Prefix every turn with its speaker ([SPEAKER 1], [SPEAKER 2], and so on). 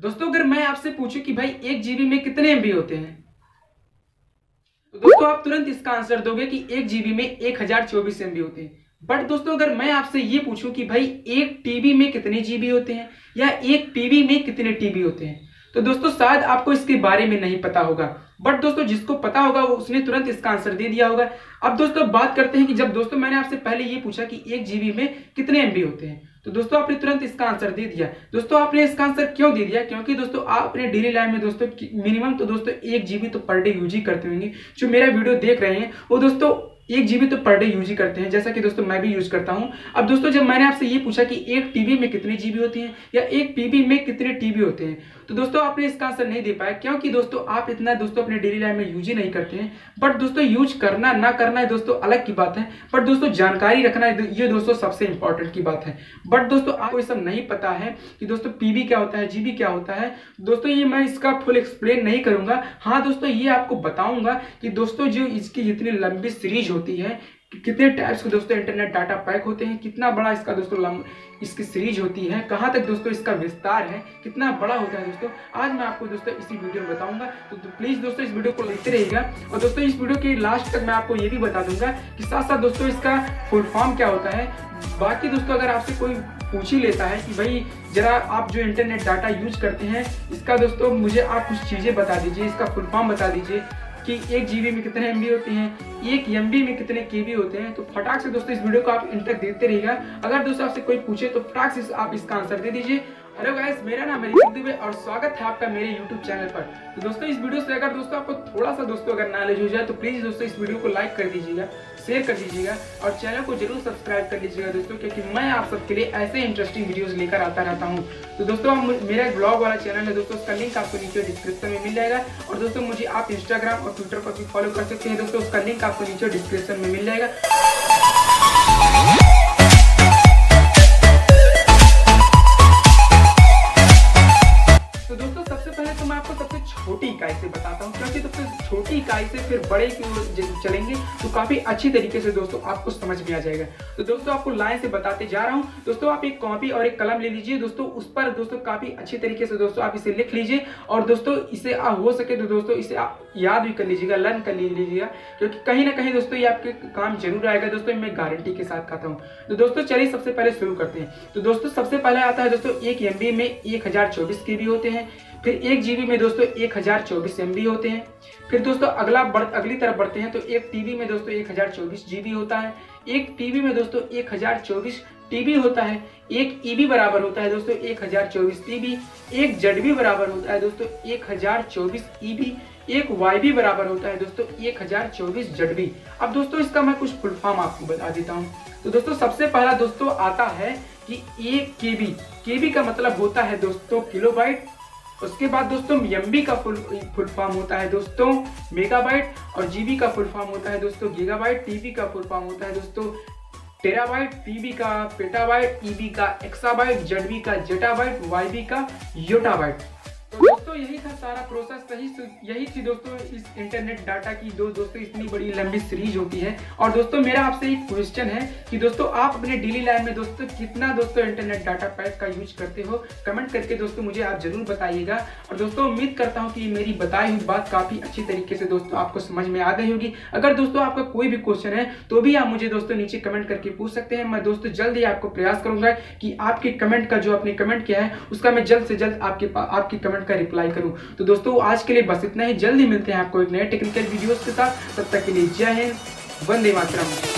[SPEAKER 1] दोस्तों, अगर मैं आपसे पूछूँ कि भाई, एक जीबी में कितने एमबी होते हैं? तो दोस्तों, आप तुरंत इसका आंसर दोगे कि एक जीबी में एक हज़ार चौबीस एमबी होते हैं। बट दोस्तों, अगर मैं आपसे ये पूछूँ कि भाई, एक टीबी में कितने जीबी होते हैं या एक टीबी में कितने टीबी होते हैं? तो दोस्तों, शायद आपको इसके बारे में नहीं पता होगा। बट दोस्तों, जिसको पता होगा, वो उसने तुरंत इसका आंसर दे दिया होगा। अब दोस्तों, बात करते हैं कि जब दोस्तों, मैंने आपसे पहले ये पूछा कि एक जीबी में कितने एमबी होते हैं तो दोस्तों आपने तुरंत इसका आंसर दे दिया। दोस्तों आपने इसका आंसर क्यों दे दिया? क्योंकि दोस्तों आप अपने डेली लाइफ में दोस्तों मिनिमम तो दोस्तों एक जीबी तो पर डे यूज़ ही करते होंगे। जो मेरा वीडियो देख रहे हैं, वो दोस्तों एक जीबी तो पर डे यूज़ ही करते हैं, जैसा कि दोस्तों मैं भी यूज़ करता हूँ। अब दोस्तों, जब मैंने आपसे ये पूछा कि एक टीबी में कितनी जीबी होती है या एक पीबी में कितने टीबी होते हैं तो दोस्तों आपने इसका आंसर नहीं दे पाया, क्योंकि दोस्तों आप इतना दोस्तों अपने डेली लाइफ में यूज़ ही नहीं करते हैं। बट दोस्तों यूज़ करना ना करना है दोस्तों अलग की बात है बट दोस्तों जानकारी रखना ये दोस्तों सबसे इंपॉर्टेंट की बात है। बट दोस्तों, आपको सब नहीं पता है कि दोस्तों पीबी क्या होता है जीबी क्या होता है। दोस्तों, ये मैं इसका फुल एक्सप्लेन नहीं करूँगा। हाँ दोस्तों, ये आपको बताऊँगा कि दोस्तों जो इसकी जितनी लंबी सीरीज़ होती है कि कितने टाइप्स के दोस्तों इंटरनेट डाटा पैक होते हैं कितना बड़ा इसका दोस्तों लंब इसकी सीरीज़ होती है कहाँ तक दोस्तों इसका विस्तार है कितना बड़ा होता है दोस्तों आज मैं आपको दोस्तों इसी वीडियो में बताऊँगा। तो, तो प्लीज़ दोस्तों इस वीडियो को देखते रहिएगा और दोस्तों इस वीडियो के लास्ट तक मैं आपको ये भी बता दूँगा कि साथ साथ दोस्तों इसका फुल फॉर्म क्या होता है। बाकी दोस्तों अगर आपसे कोई पूछ ही लेता है कि भाई जरा आप जो इंटरनेट डाटा यूज़ करते हैं इसका दोस्तों मुझे आप कुछ चीज़ें बता दीजिए इसका फुल फॉर्म बता दीजिए। कि एक जीबी में कितने एमबी होते हैं, एक एमबी में कितने केबी होते हैं तो फटाक से दोस्तों इस वीडियो को आप इंटर देते रहिएगा। अगर दोस्तों आपसे कोई पूछे तो फटाक से आप इसका आंसर दे दीजिए। हेलो गाइस मेरा नाम है दुबे और स्वागत है आपका मेरे यूट्यूब चैनल पर। तो दोस्तों, इस वीडियो से अगर दोस्तों आपको थोड़ा सा दोस्तों अगर नॉलेज हो जाए तो प्लीज़ दोस्तों इस वीडियो को लाइक कर दीजिएगा शेयर कर दीजिएगा और चैनल को ज़रूर सब्सक्राइब कर लीजिएगा दोस्तों, क्योंकि मैं आप सबके लिए ऐसे इंटरेस्टिंग वीडियोस लेकर आता रहता हूँ। तो दोस्तों मेरा ब्लॉग वाला चैनल है दोस्तों, उसका लिंक आपको नीचे डिस्क्रिप्शन में मिल जाएगा और दोस्तों, मुझे आप इंस्टाग्राम और ट्विटर पर भी फॉलो कर सकते हैं दोस्तों, उसका लिंक आपको नीचे डिस्क्रिप्शन में मिल जाएगा। Продуктов छोटी इकाई से बताता हूँ, क्योंकि तो छोटी इकाई से फिर बड़े की चलेंगे तो काफ़ी अच्छी तरीके से दोस्तों आपको समझ में आ जाएगा। तो दोस्तों आपको लाइन से बताते जा रहा हूँ। दोस्तों आप एक कॉपी और एक कलम ले लीजिए। दोस्तों उस पर दोस्तों काफ़ी अच्छी तरीके से दोस्तों आप इसे लिख लीजिए। और दोस्तों इसे हो सके तो दोस्तों इसे आप याद भी कर लीजिएगा, लर्न कर लीजिएगा, क्योंकि कहीं ना कहीं दोस्तों ये आपके काम ज़रूर आएगा। दोस्तों मैं गारंटी के साथ कहता हूँ। तो दोस्तों चलिए सबसे पहले शुरू करते हैं। तो दोस्तों सबसे पहले आता है दोस्तों एक एम में एक हज़ार चौबीस के भी होते हैं। फिर एक जीबी में दोस्तों एक हज़ार चौबीस एम होते हैं। फिर दोस्तों अगला बढ़, अगली तरफ़ बढ़ते हैं तो एक टीबी में दोस्तों एक हज़ार चौबीस जीबी होता है। एक टीबी में दोस्तों एक हज़ार चौबीस टीबी होता है। एक ईबी बराबर होता है दोस्तों एक हज़ार चौबीस टीबी एक जेडबी बराबर होता है दोस्तों एक हज़ार चौबीस ईबी एक वाई बी बराबर होता है दोस्तों एक हज़ार चौबीस जडबी अब दोस्तों इसका मैं कुछ फुल फॉर्म आपको बता देता हूँ। तो दोस्तों सबसे पहला दोस्तों आता है कि एक केबी केबी का मतलब होता है दोस्तों किलोबाइट। उसके बाद दोस्तों एम का फुल फुल फॉर्म होता है दोस्तों मेगाबाइट और जीबी का फुल फॉर्म होता है दोस्तों गीगाबाइट टीबी का फुल फॉर्म होता है दोस्तों टेराबाइट पीबी का पेटाबाइट ईबी का एक्साबाइट जेडबी का जेटाबाइट वाईबी का योटाबाइट दोस्तों, यही था सारा प्रोसेस सही यही थी दोस्तों इस इंटरनेट डाटा की दो दोस्तों इतनी बड़ी लंबी सीरीज़ होती है। और दोस्तों, मेरा आपसे एक क्वेश्चन है कि दोस्तों, आप अपने डेली लाइफ में दोस्तों, कितना दोस्तों इंटरनेट डाटा पैक का यूज़ करते हो? कमेंट करके दोस्तों मुझे आप ज़रूर बताइएगा। और दोस्तों, उम्मीद करता हूँ कि मेरी बताई हुई बात काफ़ी अच्छी तरीके से दोस्तों आपको समझ में आ गई होगी। अगर दोस्तों, आपका कोई भी क्वेश्चन है तो भी आप मुझे दोस्तों नीचे कमेंट करके पूछ सकते हैं। मैं दोस्तों, जल्द ही आपको प्रयास करूँगा कि आपके कमेंट का जो आपने कमेंट किया है, उसका मैं जल्द से जल्द आपके आपकी कमेंट का रिप्लाई करूँ। तो दोस्तों, आज के लिए बस इतना ही। जल्दी मिलते हैं आपको एक नए टेक्निकल वीडियोज़ के साथ। तब तक के लिए जय हिंद, वंदे मातरम।